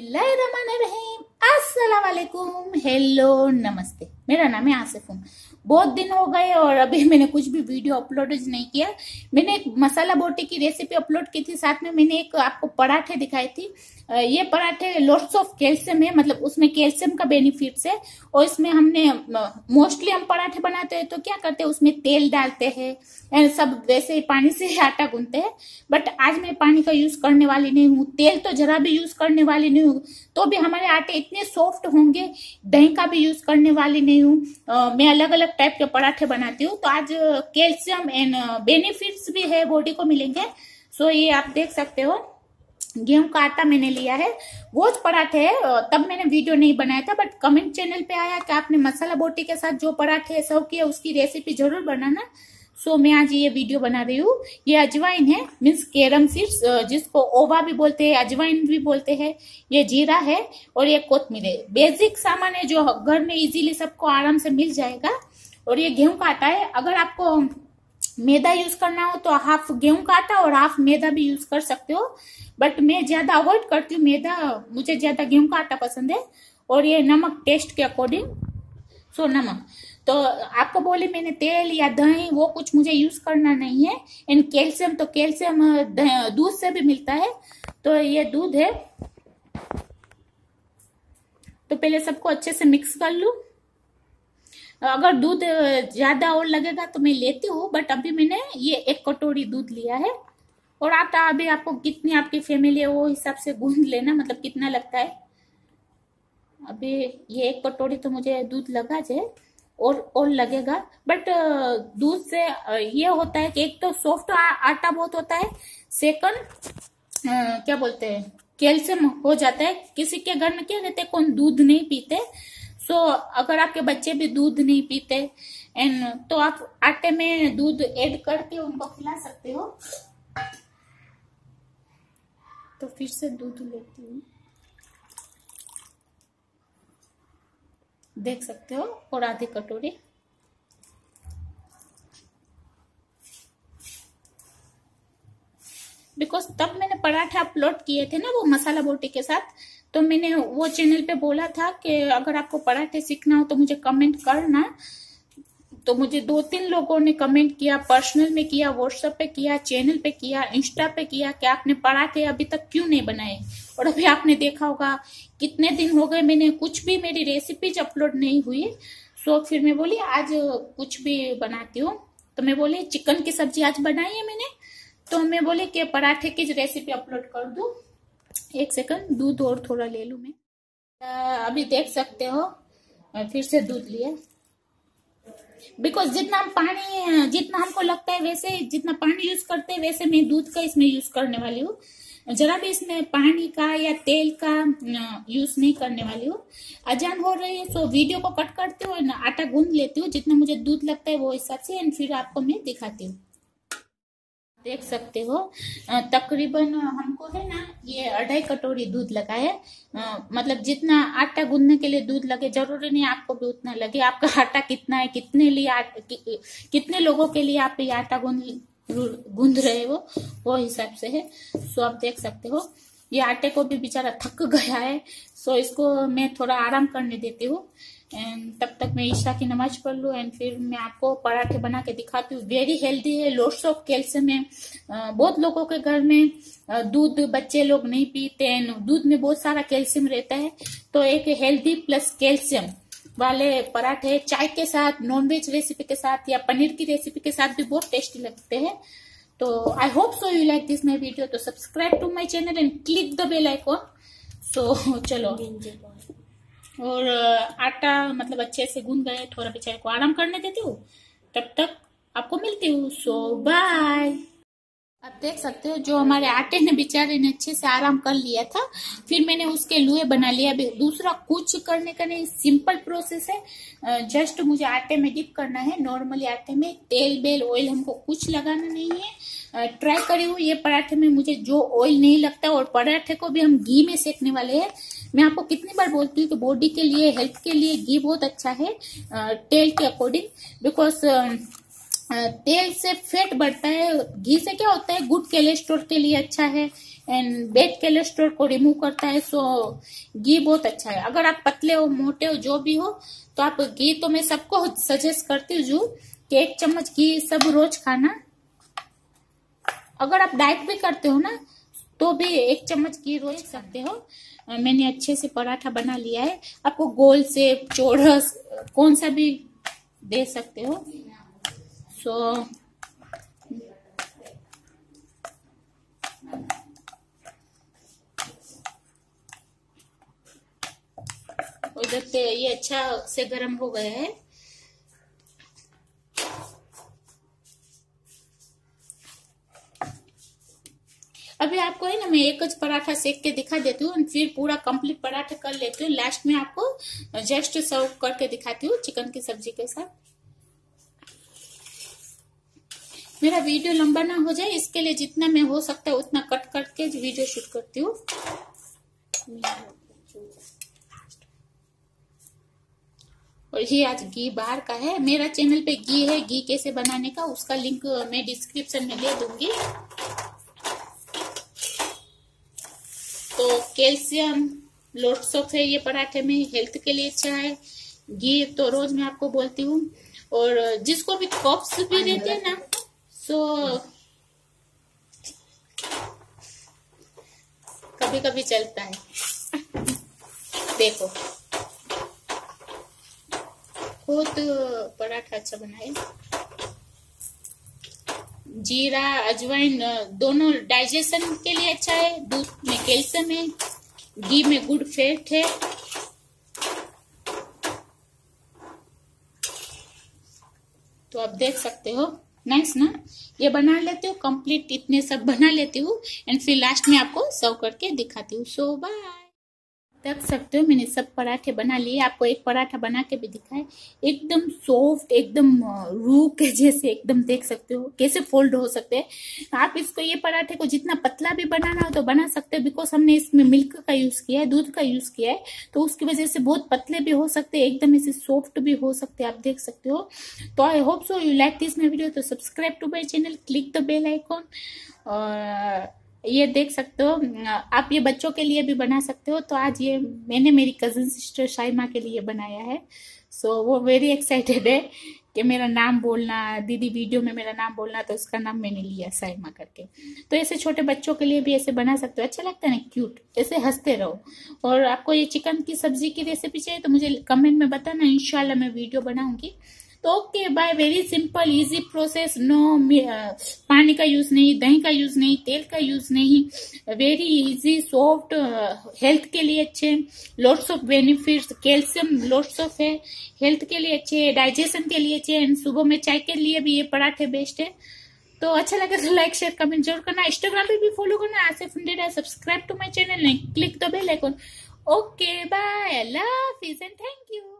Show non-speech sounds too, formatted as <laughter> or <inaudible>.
बिस्मिल्लाहिर्रहमानिर्रहीम अस्सलाम वालेकुम हेलो, नमस्ते। मेरा नाम है आसिफ हूँ। बहुत दिन हो गए और अभी <laughs> मैंने कुछ भी वीडियो अपलोड नहीं किया। मैंने एक मसाला बोटी की रेसिपी अपलोड की थी, साथ में मैंने एक आपको पराठे दिखाई थी। ये पराठे लोट्स ऑफ़ कैल्शियम है मतलब उसमें कैल्शियम का बेनिफिट्स है और इसमें हमने मोस्टली हम पराठे बनाते हैं तो क्या करते हैं, उसमें तेल डालते हैं सब वैसे ही पानी से ही <laughs> आटा गूंदते हैं। बट आज मैं पानी का यूज़ करने वाली नहीं हूँ। तेल तो जरा भी यूज़ करने वाली नहीं हूँ तो भी हमारे आटे इतने सॉफ्ट होंगे। दही का भी यूज़ करने वाली नहीं हूँ। मैं अलग अलग टाइप के पराठे बनाती हूँ। तो आज कैल्शियम एंड बेनिफिट्स भी है बॉडी को मिलेंगे। सो ये आप देख सकते हो। गेहूँ का आटा मैंने लिया है। वो पराठे है। तब मैंने वीडियो नहीं बनाया था बट कमेंट चैनल पे आया कि आपने मसाला बोटी के साथ जो पराठे सर्व किए, उसकी रेसिपी ज़रूर बनाना। सो so, मैं आज ये वीडियो बना रही हूँ। ये अजवाइन है मीन्स केरम सीड्स जिसको ओवा भी बोलते हैं अजवाइन भी बोलते हैं। ये जीरा है और ये कोथमीर है। बेसिक सामान है जो घर में इजीली सबको आराम से मिल जाएगा। और ये गेहूँ का आटा है। अगर आपको मैदा यूज़ करना हो तो हाफ़ गेहूँ का आटा और हाफ़ मैदा भी यूज़ कर सकते हो। बट मैं ज़्यादा अवॉइड करती हूँ मैदा। मुझे ज़्यादा गेहूँ का आटा पसंद है। और ये नमक टेस्ट के अकॉर्डिंग सो so, नमक। तो आपको बोले, मैंने तेल या दही, वो कुछ मुझे यूज़ करना नहीं है। एंड कैल्शियम तो कैल्शियम दूध से भी मिलता है। तो ये दूध है। तो पहले सबको अच्छे से मिक्स कर लू। अगर दूध ज़्यादा और लगेगा तो मैं लेती हूँ बट अभी मैंने ये एक कटोरी दूध लिया है। और आटा अभी आपको कितनी आपकी फैमिली है, वो हिसाब से गूंद लेना मतलब कितना लगता है। अभी ये एक कटोरी तो मुझे दूध लगा जाए। और और लगेगा। बट दूध से ये होता है कि एक तो सॉफ्ट आटा बहुत होता है। सेकंड क्या बोलते हैं? कैल्शियम हो जाता है। किसी के घर में क्या कहते हैं? कौन दूध नहीं पीते। सो so, अगर आपके बच्चे भी दूध नहीं पीते एंड तो आप आटे में दूध ऐड करके उनको खिला सकते हो। तो फिर से दूध लेती हूँ। देख सकते हो, और आधी कटोरी। बिकॉज़ तब मैंने पराठा अपलोड किए थे ना वो मसाला बोटी के साथ तो मैंने वो चैनल पे बोला था कि अगर आपको पराठे सीखना हो तो मुझे कमेंट करना। तो मुझे दो तीन लोगों ने कमेंट किया पर्सनल में किया व्हाट्सएप पे किया चैनल पे किया इंस्टा पे किया कि आपने पराठे अभी तक क्यों नहीं बनाए? और अभी आपने देखा होगा कितने दिन हो गए मैंने कुछ भी मेरी रेसिपीज़ अपलोड नहीं हुई। सो फिर मैं बोली, आज कुछ भी बनाती हूँ। तो मैं बोली, चिकन की सब्ज़ी आज बनाई है मैंने। तो मैं बोली कि पराठे की रेसिपी अपलोड कर दू। एक सेकंड दूध और थोड़ा ले लू मैं। अभी देख सकते हो फिर से दूध लिया बिकॉज़ जितना हम पानी, जितना हमको लगता है वैसे, जितना पानी यूज़ करते हैं, वैसे मैं दूध का इसमें यूज़ करने वाली हूँ। जरा भी इसमें पानी का या तेल का यूज़ नहीं करने वाली हूँ। अजान हो रही है सो वीडियो को कट करती हूँ आटा गूंद लेती हूँ। जितना मुझे दूध लगता है वो हिसाब से एंड फिर आपको मैं दिखाती हूँ। देख सकते हो तकरीबन हमको है ना ये अढ़ाई कटोरी दूध लगा है। मतलब जितना आटा गूंदने के लिए दूध लगे ज़रूरी नहीं आपको भी उतना लगे। आपका आटा कितना है कितने लिए कि, कितने लोगों के लिए आप ये आटा गूंद गूंद रहे हो वो हिसाब से है। सो आप देख सकते हो। ये आटे को भी बेचारा थक गया है। सो इसको मैं थोड़ा आराम करने देती हूँ। एंड तब तक मैं ईशा की नमाज़ पढ़ लूँ। एंड फिर मैं आपको पराठे बना के दिखाती हूँ। वेरी हेल्दी है। लोट्स ऑफ़ कैल्शियम है। बहुत लोगों के घर में दूध बच्चे लोग नहीं पीते एंड दूध में बहुत सारा कैल्शियम रहता है। तो एक हेल्दी प्लस कैल्शियम वाले पराठे चाय के साथ नॉनवेज रेसिपी के साथ या पनीर की रेसिपी के साथ भी बहुत टेस्टी लगते हैं। तो I hope so you like this my video तो subscribe to my channel and click the bell icon so चलो। और आटा मतलब अच्छे से गूंद गए, थोड़ा बेचारे को आराम करने देती हूँ। तब तक आपको मिलती हूँ। सो बाय आप देख सकते हो, जो हमारे आटे ने बेचारे ने अच्छे से आराम कर लिया था, फिर मैंने उसके लुए बना लिया दूसरा कुछ करने का नहीं सिंपल प्रोसेस है। जस्ट मुझे आटे में डिप करना है। नॉर्मली आटे में तेल, बेल ऑयल हमको कुछ लगाना नहीं है। ट्राई करी हूँ ये पराठे में मुझे जो ऑयल नहीं लगता, और पराठे को भी हम घी में सेकने वाले हैं। मैं आपको कितनी बार बोलती हूँ कि बॉडी के लिए हेल्थ के लिए घी बहुत अच्छा है तेल के अकॉर्डिंग बिकॉज़ तेल से फैट बढ़ता है, घी से क्या होता है, गुड कोलेस्ट्रॉल के लिए अच्छा है एंड बेड कोलेस्ट्रोल को रिमूव करता है सो घी बहुत अच्छा है। अगर आप पतले हो, मोटे हो, जो भी हो तो आप घी तो मैं सबको सजेस्ट करती हूँ कि एक चम्मच घी सब रोज खाना। अगर आप डाइट भी करते हो ना तो भी एक चम्मच घी रोज सकते हो। मैंने अच्छे से पराठा बना लिया है। आपको गोल से, चौरस, कौन सा भी दे सकते हो। So, उधर से ये अच्छा से गर्म हो गया है। अभी आपको है ना मैं एक पराठा सेक के दिखा देती हूँ फिर पूरा कंप्लीट पराठा कर लेती हूँ। लास्ट में आपको जस्ट सर्व करके दिखाती हूँ चिकन की सब्ज़ी के साथ। मेरा वीडियो लंबा ना हो जाए इसके लिए जितना मैं हो सकता है उतना कट करके वीडियो शूट करती हूँ। और ये आज घी बाहर का है। मेरा चैनल पे घी है घी कैसे बनाने का उसका लिंक मैं डिस्क्रिप्शन में दे दूँगी। तो कैल्शियम लोट्स ऑफ़ है ये पराठे में हेल्थ के लिए अच्छा है। घी तो रोज मैं आपको बोलती हूँ। और जिसको भी कॉप्स भी रहते हैं ना सो कभी कभी चलता है। देखो। बहुत पराठा अच्छा बनाए जीरा, अजवाइन, दोनों डाइजेशन के लिए अच्छा है। दूध में कैल्शियम है। घी में गुड फैट है। तो आप देख सकते हो। नाइस ना? ये बना लेती हूँ कंप्लीट इतने सब बना लेती हूँ एंड फिर लास्ट में आपको सर्व करके दिखाती हूँ। सो बाय देख सकते हो मैंने सब पराठे बना लिए, आपको एक पराठा बना के भी दिखाए। एकदम सॉफ्ट एकदम रू के जैसे एकदम देख सकते हो, कैसे फोल्ड हो सकते हैं। आप इसको ये पराठे को जितना पतला भी बनाना हो तो बना सकते हो बिकॉज़ हमने इसमें मिल्क का यूज़ किया है, दूध का यूज़ किया है तो उसकी वजह से बहुत पतले भी हो सकते हैं, एकदम ऐसे सॉफ्ट भी हो सकते हैं, आप देख सकते हो। तो I hope so you like this my video तो subscribe to my channel click the bell icon और ये देख सकते हो। आप ये बच्चों के लिए भी बना सकते हो। तो आज ये मैंने मेरी कजिन सिस्टर शाइमा के लिए बनाया है। सो so, वो वेरी एक्साइटेड है कि मेरा नाम बोलना दीदी वीडियो में मेरा नाम बोलना तो उसका नाम मैंने लिया साइमा करके। तो ऐसे छोटे बच्चों के लिए भी ऐसे बना सकते हो। अच्छा लगता है ना क्यूट ऐसे हँसते रहो। और आपको ये चिकन की सब्ज़ी की रेसिपी चाहिए तो मुझे कमेंट में बताना। इंशाल्लाह मैं वीडियो बनाऊँगी। तो okay bye very simple easy process no पानी का यूज़ नहीं दही का यूज़ नहीं तेल का यूज़ नहीं वेरी इजी सॉफ्ट हेल्थ के लिए अच्छे lots of benefits calcium lots of है हेल्थ के लिए अच्छे है डाइजेशन के लिए अच्छे एंड सुबह में चाय के लिए भी ये पराठे बेस्ट है तो अच्छा लगे तो लाइक शेयर कमेंट ज़रूर करना इंस्टाग्राम पे भी फॉलो करना ऐसे फंडेड है subscribe to my channel click the bell icon okay bye अल्लाह हाफिज एंड थैंक यू